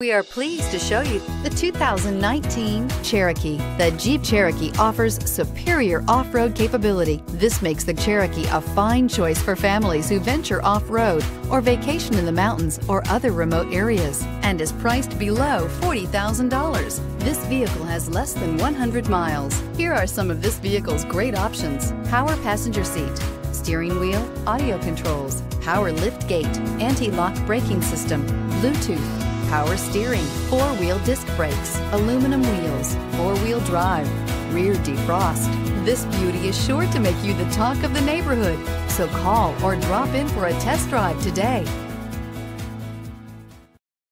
We are pleased to show you the 2019 Cherokee. The Jeep Cherokee offers superior off-road capability. This makes the Cherokee a fine choice for families who venture off-road or vacation in the mountains or other remote areas and is priced below $40,000. This vehicle has less than 100 miles. Here are some of this vehicle's great options. Power passenger seat, steering wheel, audio controls, power lift gate, anti-lock braking system, Bluetooth, power steering, four-wheel disc brakes, aluminum wheels, four-wheel drive, rear defrost. This beauty is sure to make you the talk of the neighborhood. So call or drop in for a test drive today.